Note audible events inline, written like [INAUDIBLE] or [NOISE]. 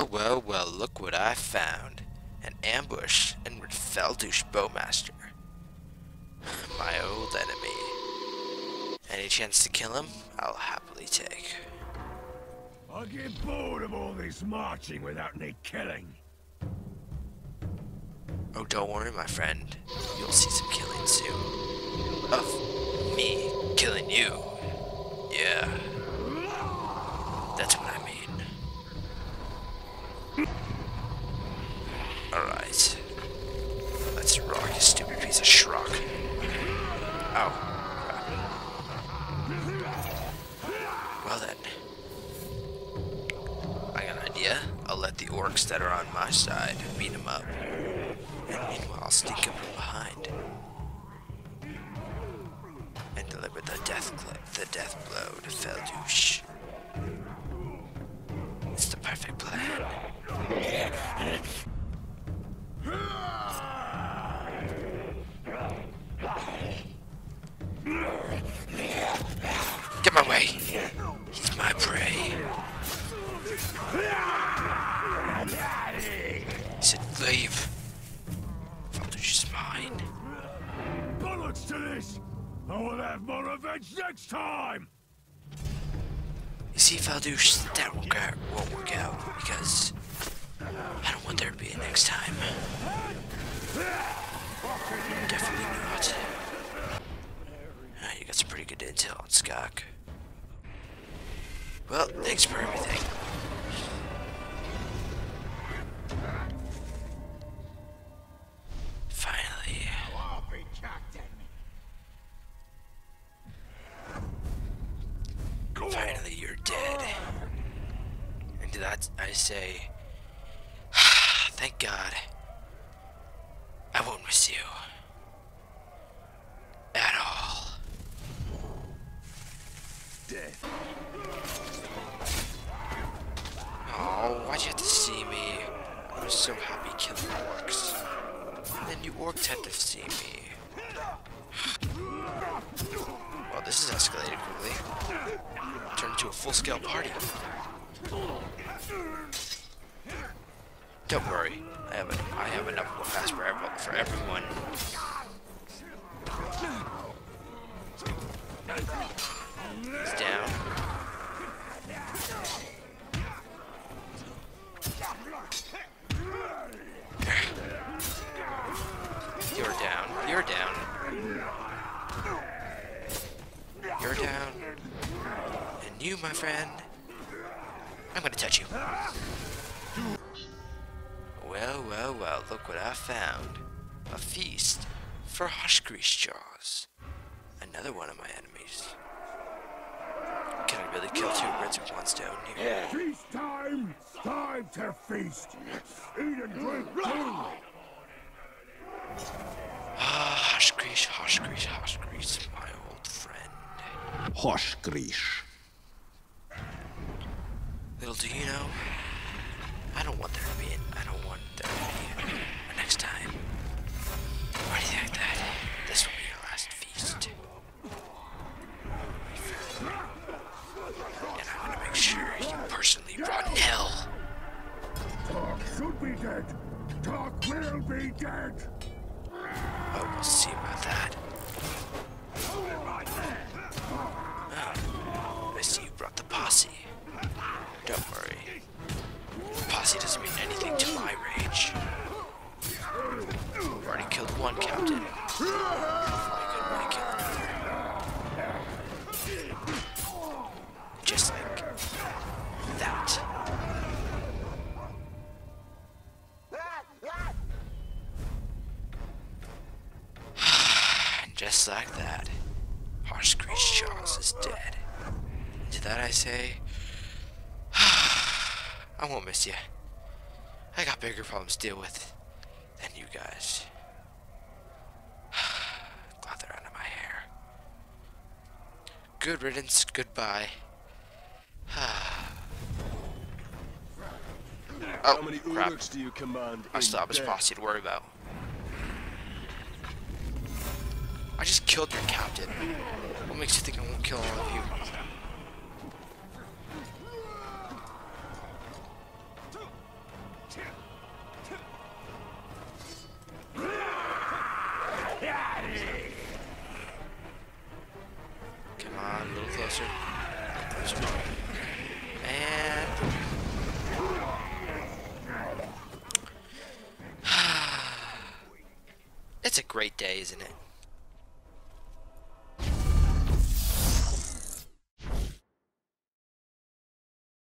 Well, well, well, look what I found. An ambush and Feldush Bowmaster. My old enemy. Any chance to kill him, I'll happily take. I get bored of all this marching without any killing. Oh, don't worry, my friend. You'll see some killing soon. Of me killing you. Yeah. Let the orcs that are on my side beat them up. And meanwhile, I'll sneak up from behind. And deliver the death the death blow to Feldush. It's the perfect plan. Get my way. He's my prey. Leave. Is mine. Bollocks to this! I will have more revenge next time! You see, Faldush, that won't, go, won't work out because I don't want there to be a next time. Definitely not. Ah, you got some pretty good intel on Skok. Well, thanks for everything. Finally, you're dead. And to that, I say, [SIGHS] thank God. I won't miss you. At all. Death. Oh, why'd you have to see me? I was so happy killing orcs. And then you orcs had to see me. [SIGHS] Well, this is escalated quickly. Into a full-scale party. Don't worry, I have a, I have enough weapons for everyone. For everyone. He's down. You're down. You're down. You're down. And you, my friend, I'm gonna touch you. Well, well, well, look what I found. A feast for Hushgrease Jaws. Another one of my enemies. Can I really kill two birds with one stone here? Feast time! Time to feast! Eat and drink too! Ah, Hushgrease, Hushgrease, Hushgrease, my old friend. Hoshgrish. Little do you know, I don't want there to be an, I don't want there to be a, next time. Why do you think that? This will be your last feast. And I'm gonna make sure you personally rot in hell. Talk should be dead! Talk will be dead! Just like that, harsh Harshgrease Charles is dead. And To that I say, [SIGHS] I won't miss you. I got bigger problems to deal with than you guys. [SIGHS] Glad they're out of my hair. Good riddance, goodbye. [SIGHS] Oh, How oh, many crap. Do you command? I still have there? posse to worry about. I just killed your captain. What makes you think I won't kill all of you? Come on, a little closer. And... [SIGHS] it's a great day, isn't it?